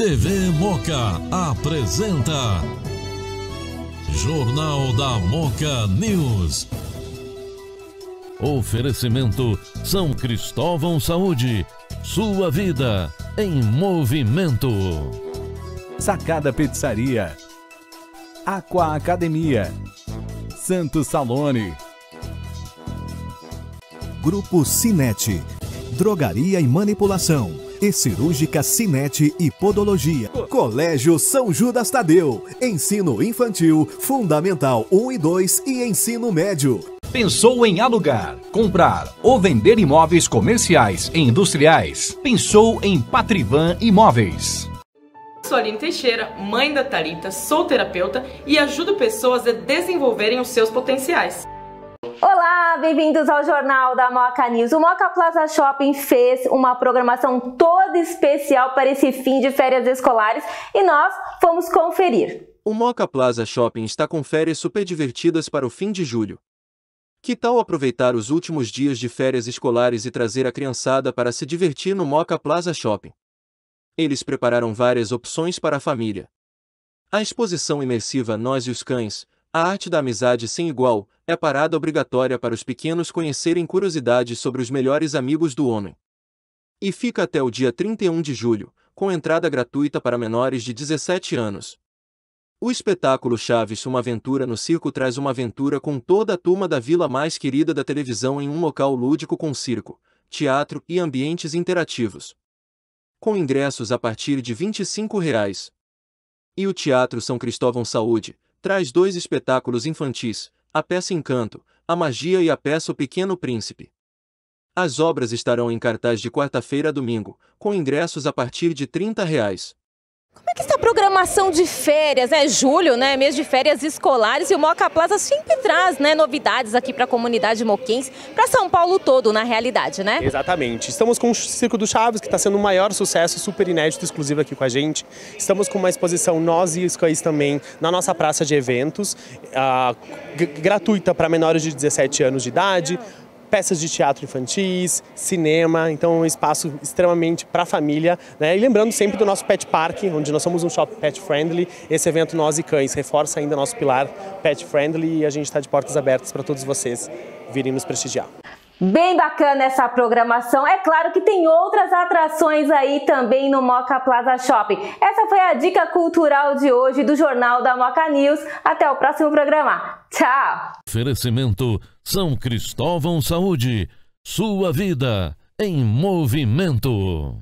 TV Moca apresenta Jornal da Moca News. Oferecimento São Cristóvão Saúde. Sua vida em movimento. Sacada Pizzaria. Aqua Academia. Santo Salone. Grupo Cinete. Drogaria e manipulação e cirúrgica Cinete e Podologia. Colégio São Judas Tadeu. Ensino infantil, fundamental 1 e 2 e ensino médio. Pensou em alugar, comprar ou vender imóveis comerciais e industriais? Pensou em Patrivan Imóveis. Sou Aline Teixeira, mãe da Tarita, sou terapeuta e ajudo pessoas a desenvolverem os seus potenciais. Olá, bem-vindos ao Jornal da Moca News. O Moca Plaza Shopping fez uma programação toda especial para esse fim de férias escolares e nós fomos conferir. O Moca Plaza Shopping está com férias super divertidas para o fim de julho. Que tal aproveitar os últimos dias de férias escolares e trazer a criançada para se divertir no Moca Plaza Shopping? Eles prepararam várias opções para a família. A exposição imersiva Nós e os Cães, a arte da amizade sem igual, é parada obrigatória para os pequenos conhecerem curiosidades sobre os melhores amigos do homem. E fica até o dia 31 de julho, com entrada gratuita para menores de 17 anos. O espetáculo Chaves Uma Aventura no Circo traz uma aventura com toda a turma da vila mais querida da televisão em um local lúdico com circo, teatro e ambientes interativos. Com ingressos a partir de 25 reais. E o Teatro São Cristóvão Saúde, traz dois espetáculos infantis, a peça Encanto, a Magia e a peça O Pequeno Príncipe. As obras estarão em cartaz de quarta-feira a domingo, com ingressos a partir de 30 reais. Como é que está a programação de férias? É julho, né? Mês de férias escolares e o Moca Plaza sempre traz né, novidades aqui para a comunidade moquense, para São Paulo todo, na realidade, né? Exatamente. Estamos com o Circo do Chaves, que está sendo um maior sucesso, super inédito, exclusivo aqui com a gente. Estamos com uma exposição Nós e os Cães também na nossa praça de eventos, uh, gratuita para menores de 17 anos de idade peças de teatro infantis, cinema, então um espaço extremamente para a família. Né? E lembrando sempre do nosso Pet Park, onde nós somos um shopping pet friendly. Esse evento Nós e Cães reforça ainda nosso pilar pet friendly e a gente está de portas abertas para todos vocês virem nos prestigiar. Bem bacana essa programação. É claro que tem outras atrações aí também no Moca Plaza Shopping. Essa foi a dica cultural de hoje do Jornal da Moca News. Até o próximo programa. Tchau! Oferecimento São Cristóvão Saúde. Sua vida em movimento.